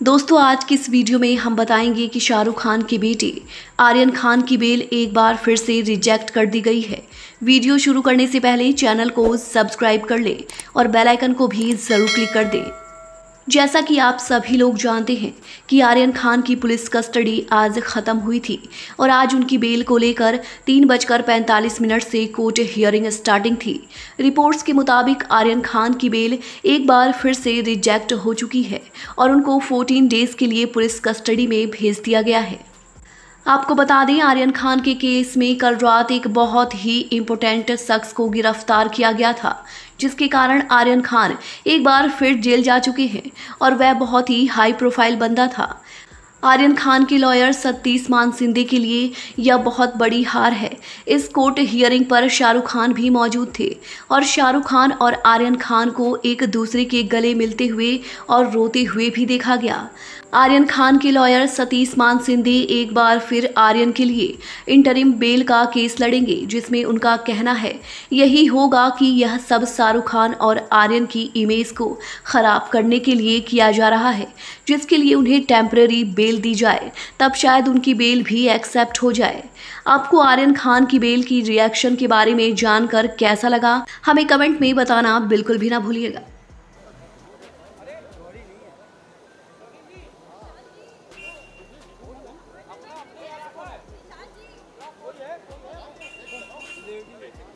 दोस्तों, आज की इस वीडियो में हम बताएँगे कि शाहरुख खान की बेटी आर्यन खान की बेल एक बार फिर से रिजेक्ट कर दी गई है। वीडियो शुरू करने से पहले चैनल को सब्सक्राइब कर लें और बेल आइकन को भी ज़रूर क्लिक कर दें। जैसा कि आप सभी लोग जानते हैं कि आर्यन खान की पुलिस कस्टडी आज ख़त्म हुई थी और आज उनकी बेल को लेकर तीन बजकर पैंतालीस मिनट से कोर्ट हियरिंग स्टार्टिंग थी। रिपोर्ट्स के मुताबिक आर्यन खान की बेल एक बार फिर से रिजेक्ट हो चुकी है और उनको 14 डेज़ के लिए पुलिस कस्टडी में भेज दिया गया है। आपको बता दें, आर्यन खान के केस में कल रात एक बहुत ही इम्पोर्टेंट शख्स को गिरफ़्तार किया गया था। जिसके कारण आर्यन खान एक बार फिर जेल जा चुके हैं और वह बहुत ही हाई प्रोफ़ाइल बंदा था। आर्यन खान के लॉयर सतीश मान सिंधे के लिए यह बहुत बड़ी हार है। इस कोर्ट हियरिंग पर शाहरुख खान भी मौजूद थे और शाहरुख खान और आर्यन खान को एक दूसरे के गले मिलते हुए और रोते हुए भी देखा गया। आर्यन खान के लॉयर सतीश मान सिंधे एक बार फिर आर्यन के लिए इंटरिम बेल का केस लड़ेंगे, जिसमें उनका कहना है, यही होगा कि यह सब शाहरुख खान और आर्यन की इमेज को खराब करने के लिए किया जा रहा है, जिसके लिए उन्हें टेम्पररी बेल दी जाए, तब शायद उनकी बेल भी एक्सेप्ट हो जाए। आपको आर्यन खान की बेल की रिएक्शन के बारे में जानकर कैसा लगा? हमें कमेंट में बताना बिल्कुल भी ना भूलिएगा।